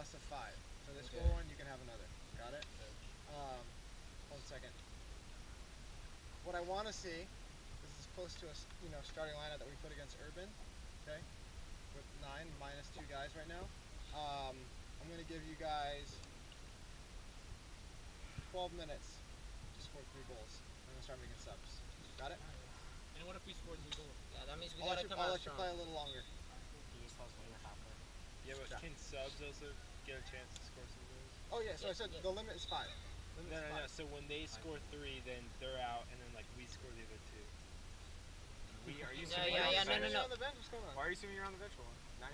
You can have a plus of five. So they score Okay. one, you can have another. Got it? Um, one second. What I want to see, this is close to a you know starting lineup that we put against Urban, okay? With nine minus two guys right now. Um, I'm gonna give you guys 12 minutes to score three goals. I'm gonna start making subs. Got it? And what if we score three goals? Yeah, that means we I'll gotta you, come I'll out let you play a little longer. Yeah, but Yeah. can subs also get a chance to score some goals? Oh yeah, so I said yeah. the limit is five. No, Limit no, is no. five. So when they score three, then they're out, and then like we score the other two. We, are you Yeah, assuming yeah, you're yeah, on the no, no, bench? no. on the bench. What's going on? Why are you assuming you're on the bench for?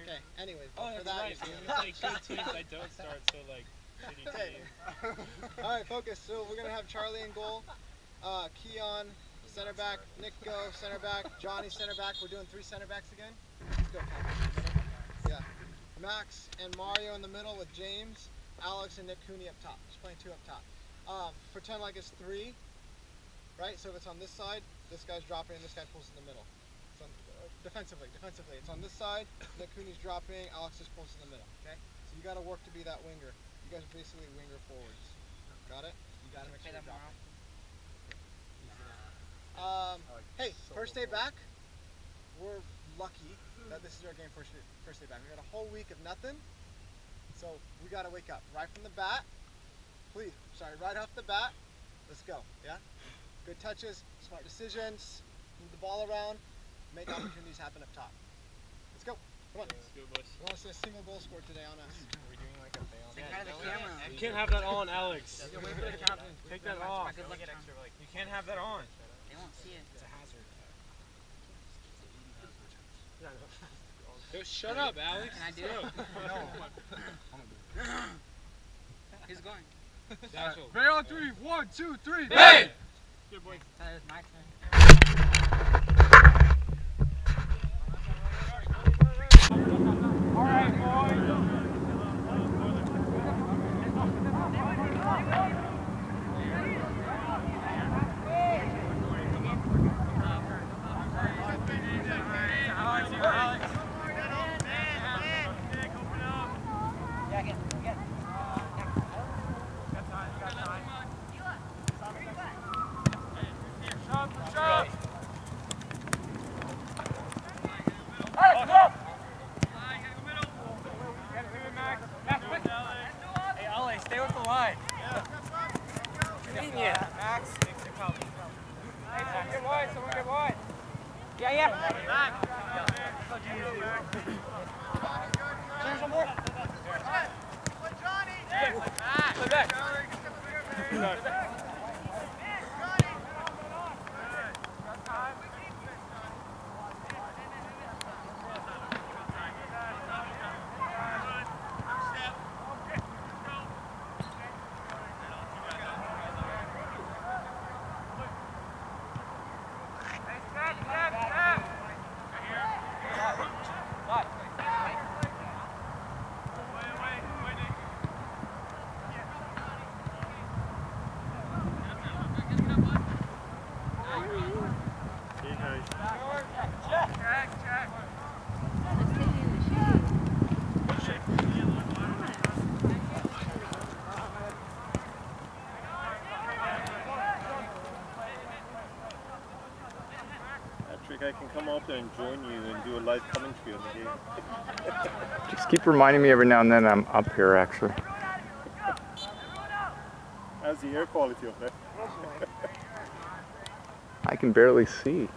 Okay. Anyways, Oh, for that, right. you're It's doing- like good teams I don't start, so like shitty Okay. teams. All right, focus. So we're gonna have Charlie in goal, uh, Keon center back, Nick go center back, Johnny center back. We're doing three center backs again. Let's go. Cam. Yeah. Max and Mario in the middle with James, Alex and Nick Cooney up top. Just playing two up top. Um, pretend like it's three, right? So if it's on this side, this guy's dropping, and this guy pulls in the middle. So uh, defensively, defensively, it's on this side. Nick Cooney's dropping, Alex just pulls in the middle. Okay. So you got to work to be that winger. You guys are basically winger forwards. Got it? You got to make sure you're dropping. Um, hey, first day back. We're lucky that this is our game first first day back. We got a whole week of nothing, so we got to wake up right from the bat. Please, sorry, right off the bat. Let's go. Yeah. Good touches, smart decisions, move the ball around, make opportunities happen up top. Let's go. Come on. Let's go, boys. We want to see a single goal scored today on us. Are we doing like a fail? Say hi to the camera. You can't have that on, Alex. Wait for the captain. Take that off. Good luck, Tom. You can't have that on. They won't see it. It's. Yo, shut up, Alex. Can I do it? go. Who's going? Satchel. Ready on three. One, two, three. Hey! Good boy. That is my turn. Hey, Ollie, stay with the line. Yeah. Max. Hey, someone get wide. Someone get wide. Yeah, yeah. Play back. Patrick, I can come out there and join you and do a live commentary on the game. Just keep reminding me every now and then I'm up here actually. How's the air quality up there? I can barely see.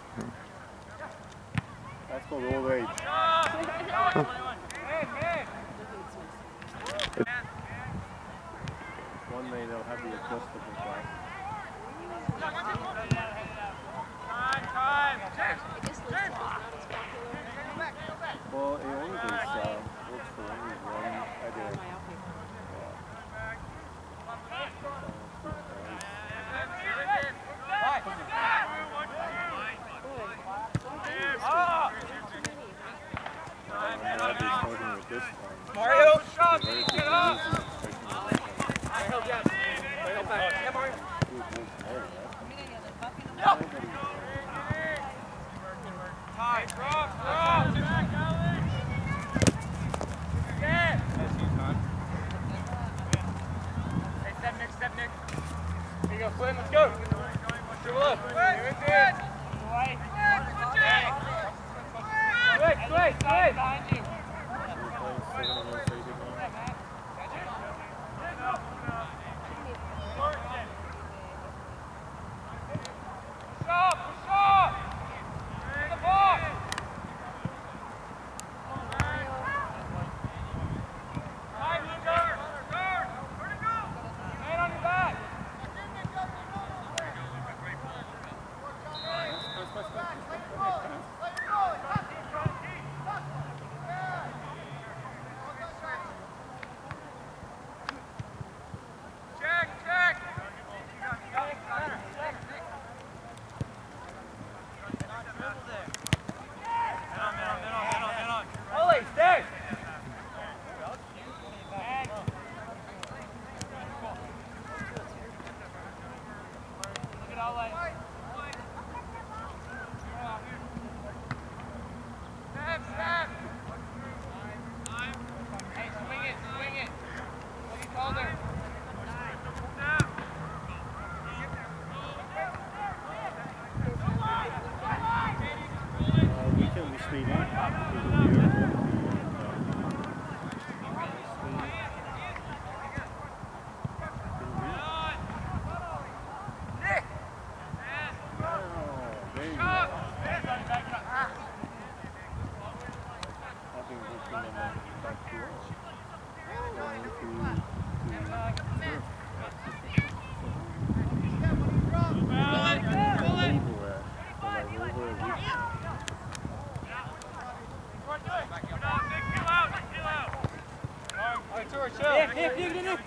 Подвигли, ну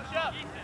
Push up.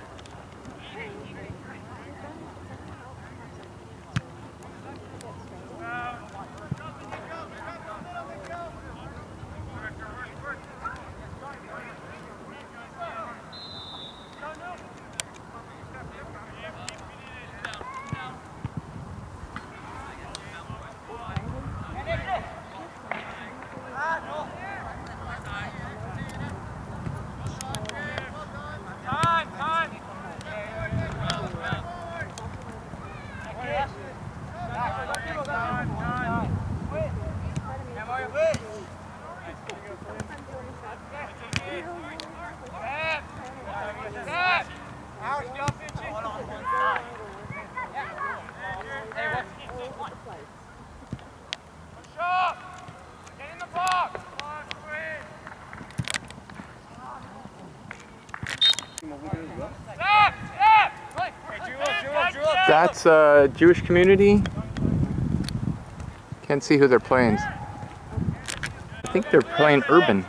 That's a Jewish community. Can't see who they're playing. I think they're playing Urban.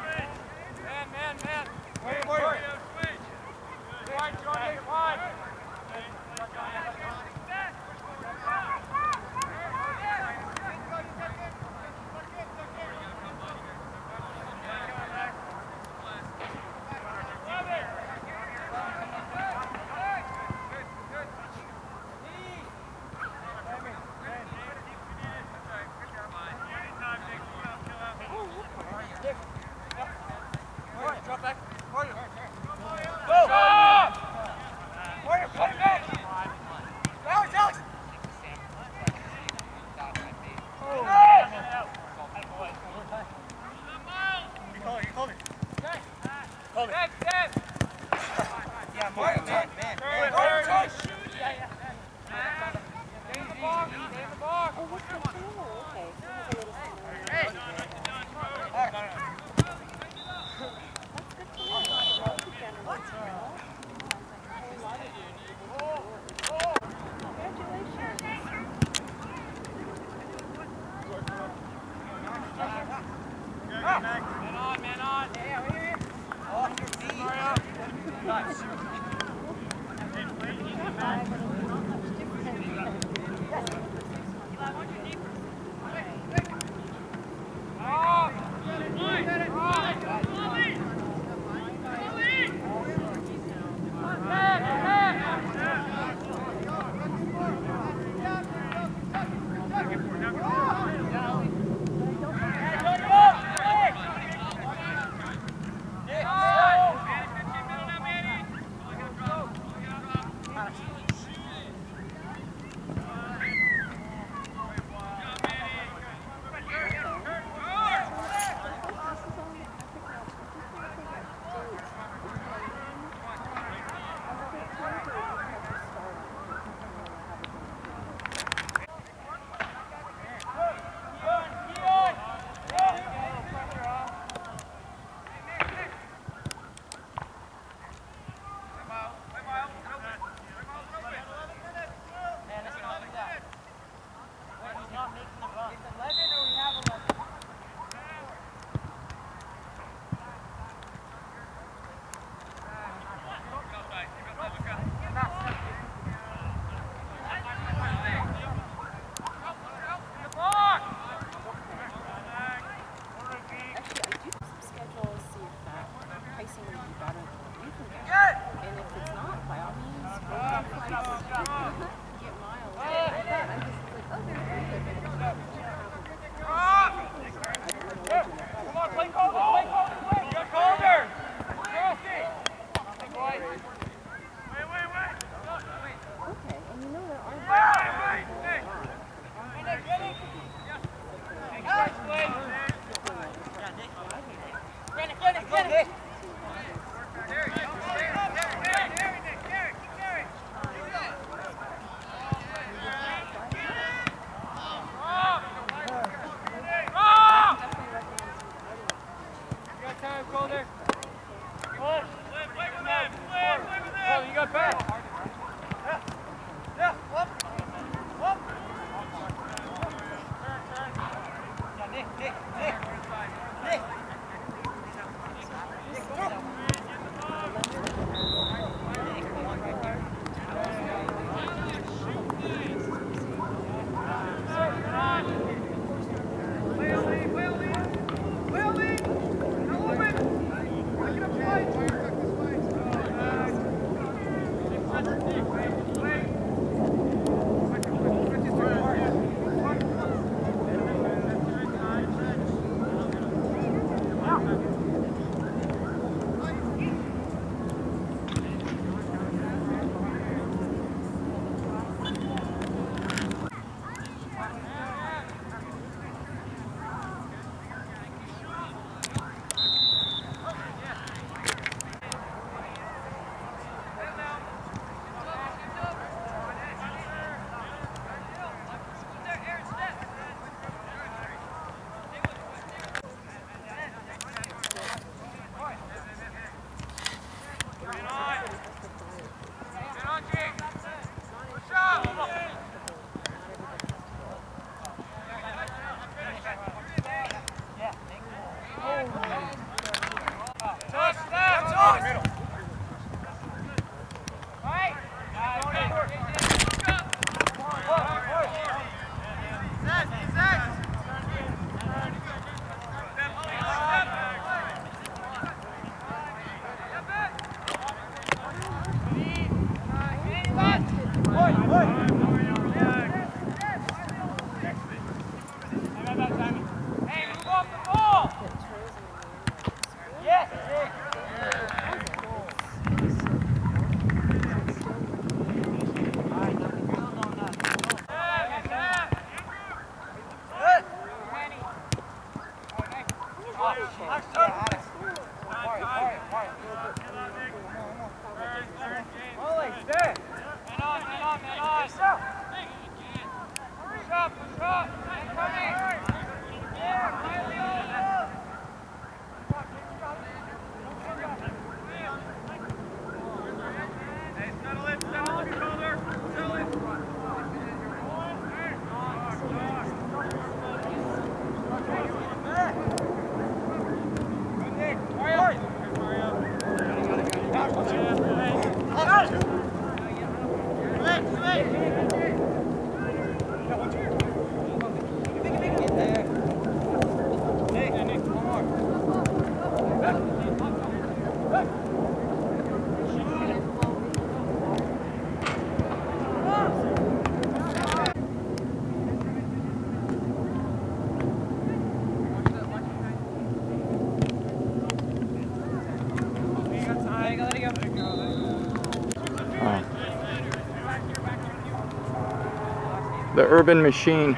urban machine.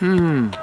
うん。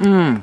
Mm.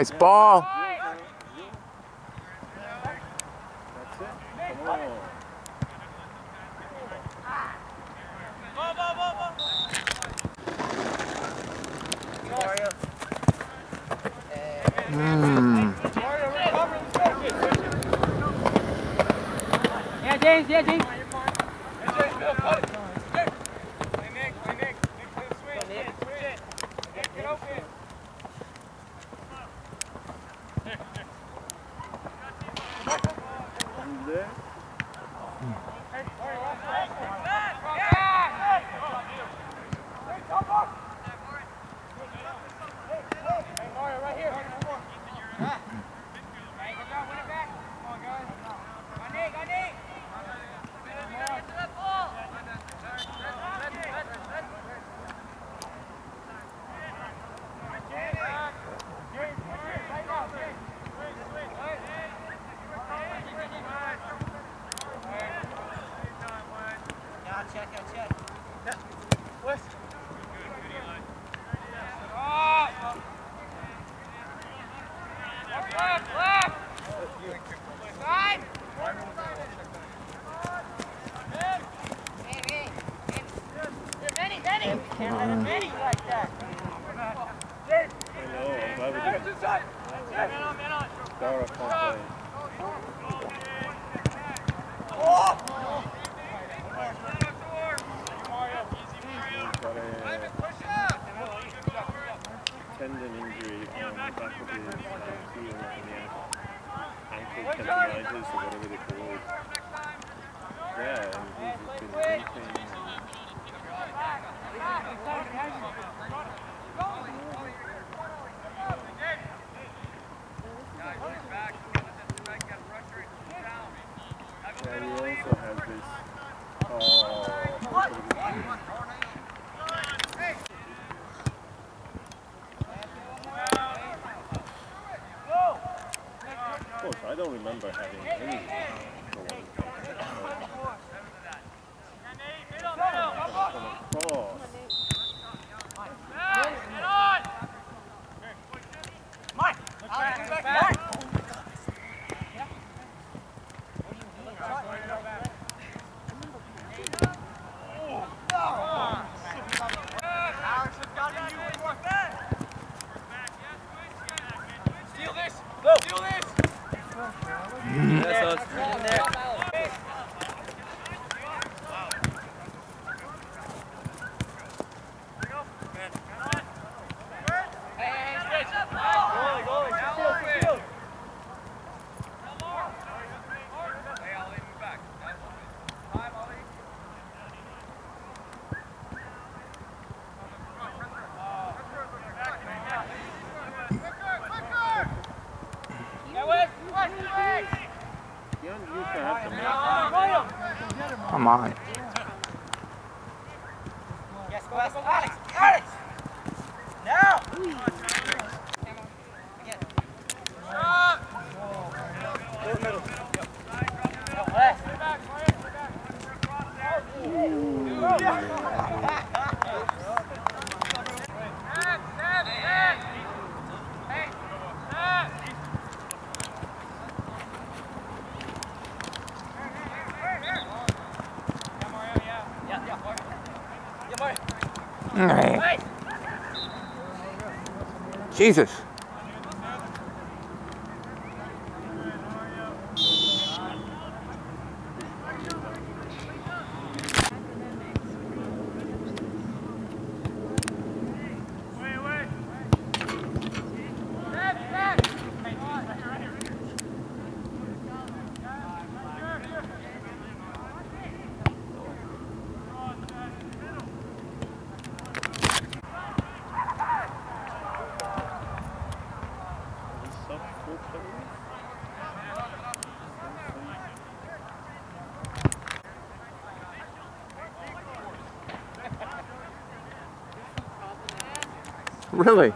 Nice ball. Yeah, James, yeah, James. Jesus. Really?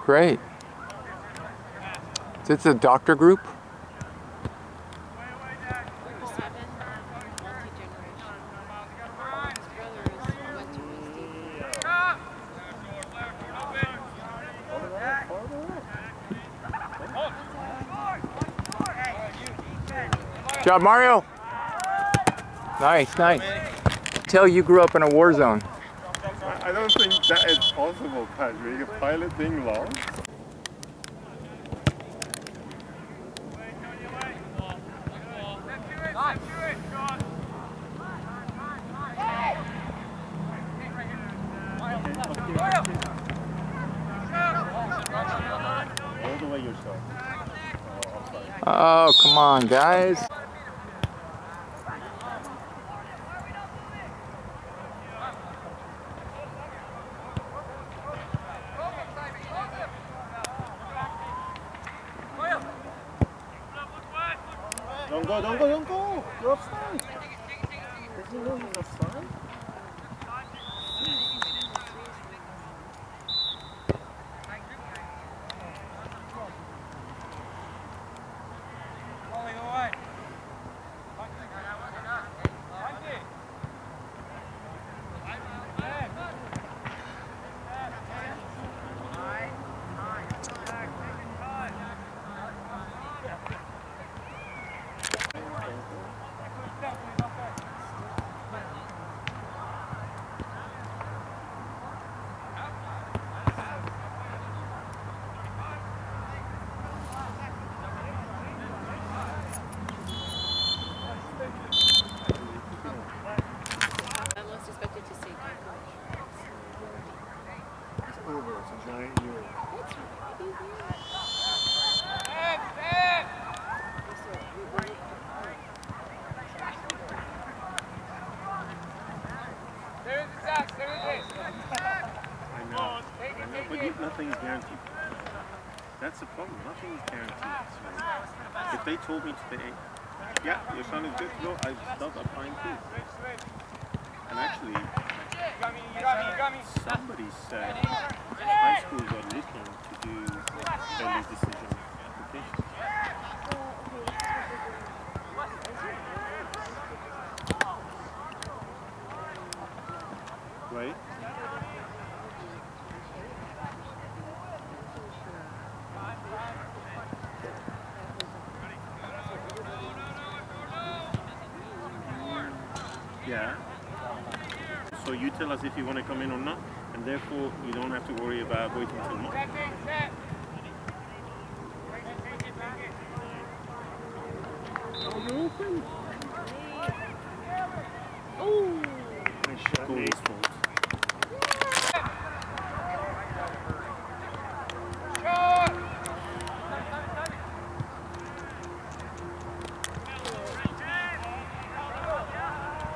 Great. Is this a doctor group? Good job, Mario. Nice, nice. Tell you grew up in a war zone. I I don't think that is possible, Patrick. You pilot thing long. Oh, come on, guys. Go, don't go, don't go. You're offside. Does he know he's offside? Yeah, your son is good to go, I'd stop applying too. And actually, somebody said high schools are looking to do early decision applications. Right? Yeah. So you tell us if you want to come in or not, and therefore you don't have to worry about waiting too March. Oh, you're open. Oh. Nice shot. Goalie's fault.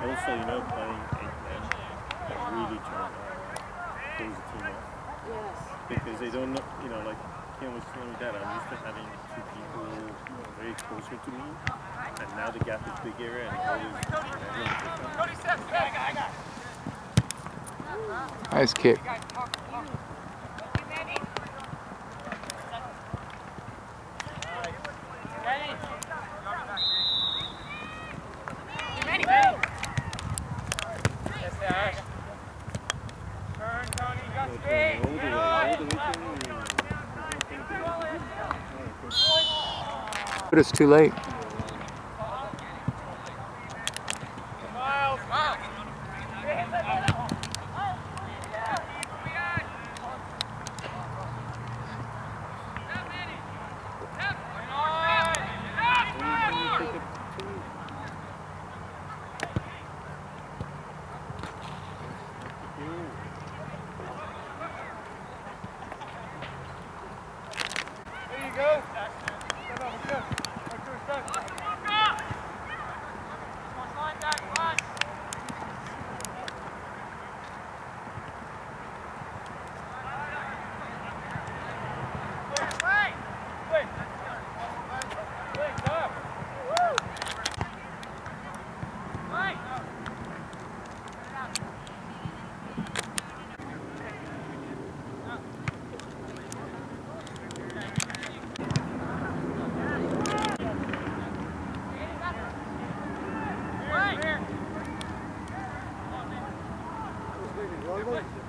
Also, you know, playing eight men has really turned those team off Yes. because they don't know, you know, like Ken was telling me that I'm used to having two people very closer to me, and now the gap is bigger and it's always everyone's different. Nice kick. Turn, Tony, you got So it's speed. going all the way, all the way to me. But it's too late. Miles. Miles. Take it to me. There you go. Stand up, let's go. Let's go, let's go. Line back, line. Wait, wait. Wait, stop. Wait. Wait. Hey,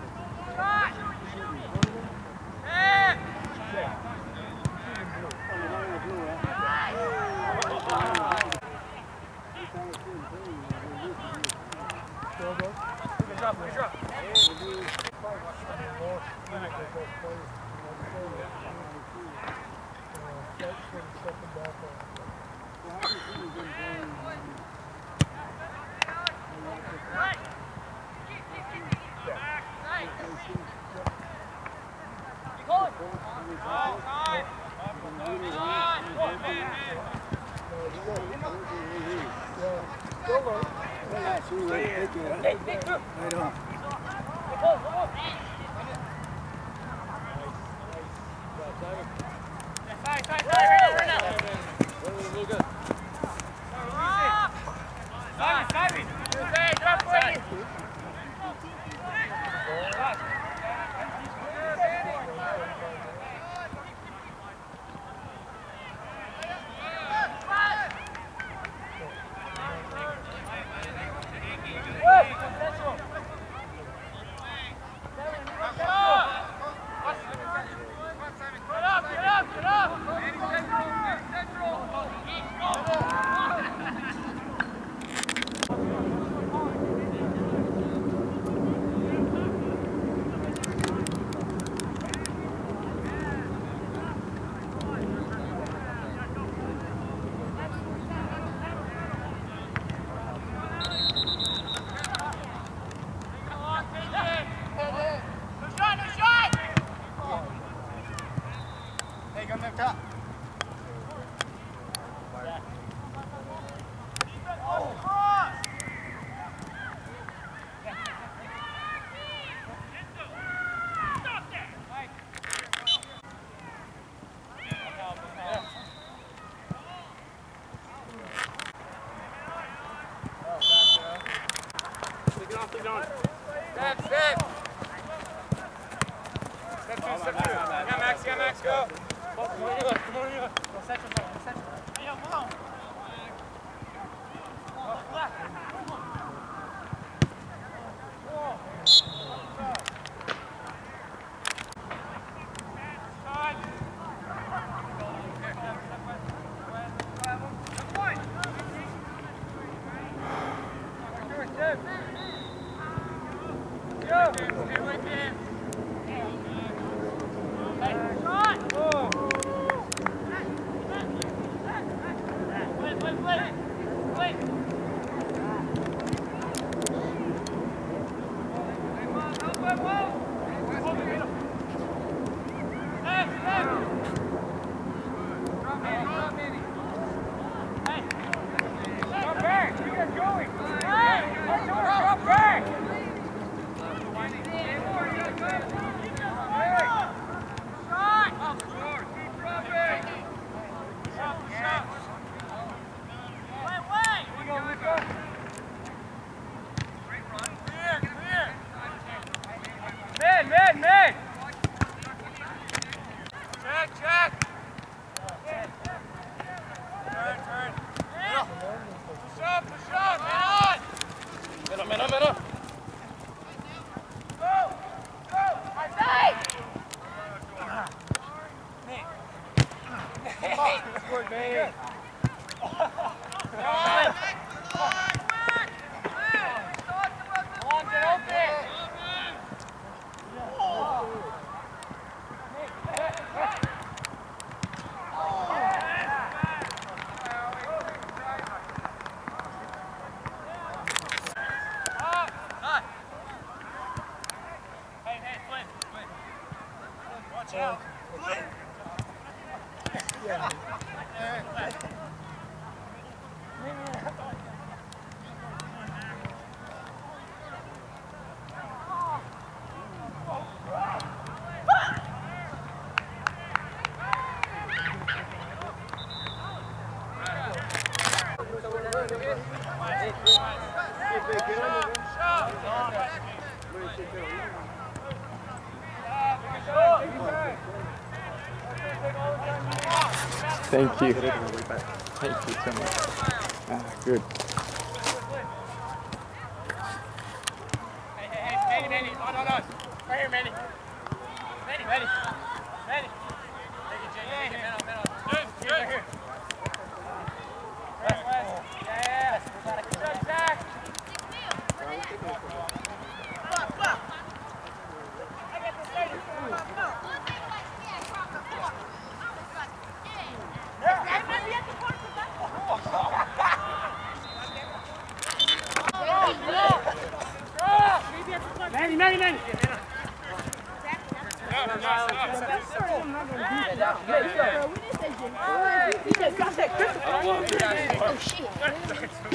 Thank you. Thank you so much. Ah, good. Oh shit.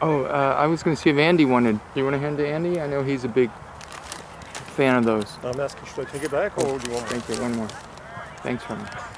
Oh, uh, I was going to see if Andy wanted. Do you want to hand to Andy? I know he's a big fan of those. I'm asking, should I take it back or do you want me? Thank you. One more. Thanks, for Mm.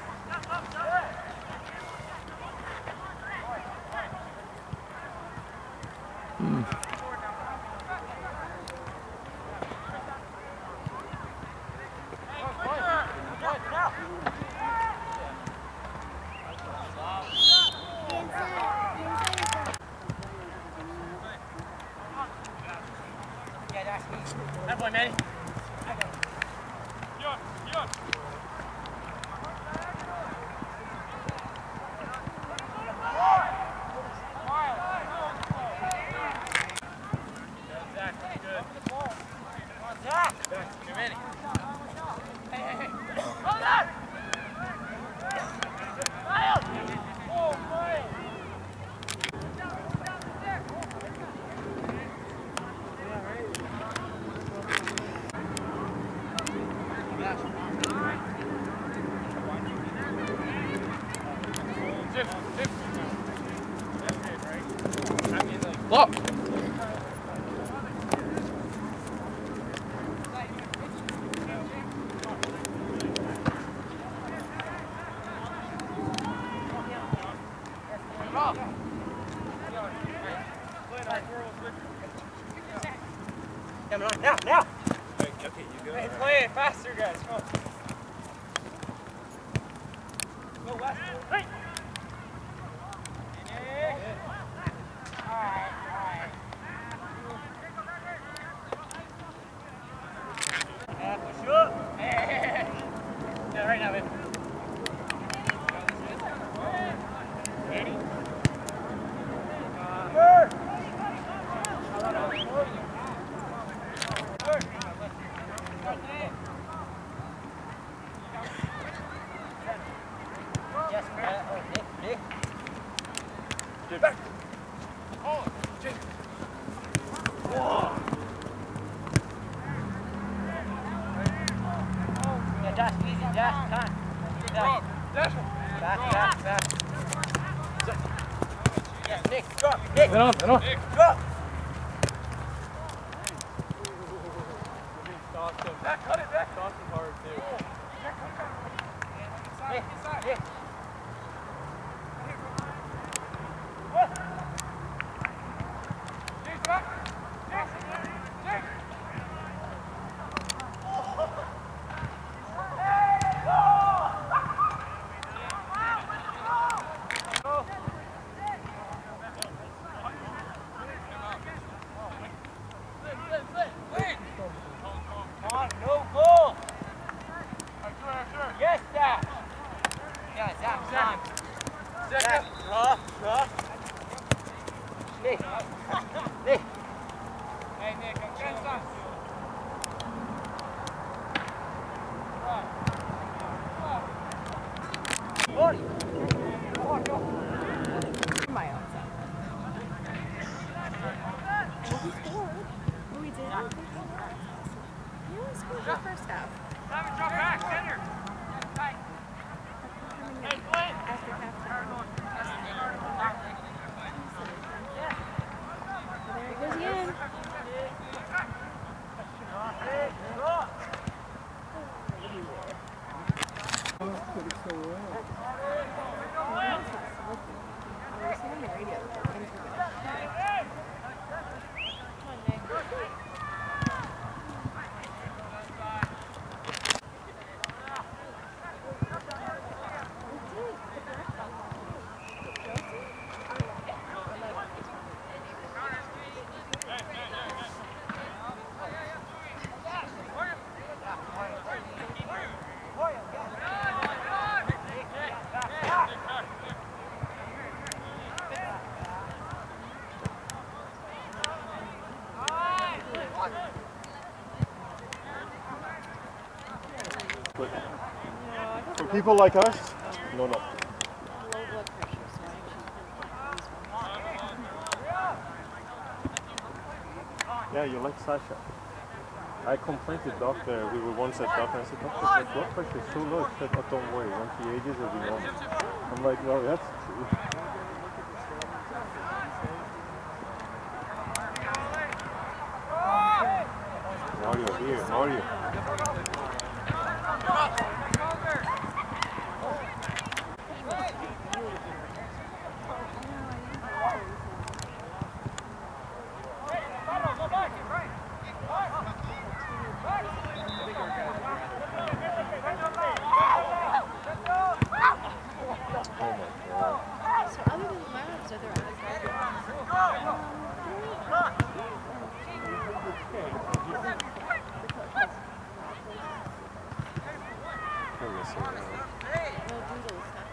Now, now! People like us? No, no. Yeah, you like Sasha. I complained to doctor, we were once at doctor, I said, doctor, your blood pressure is so low. She said, oh, don't worry, once he ages, it'll be normal. I'm like, no, that's true. We'll No doodles.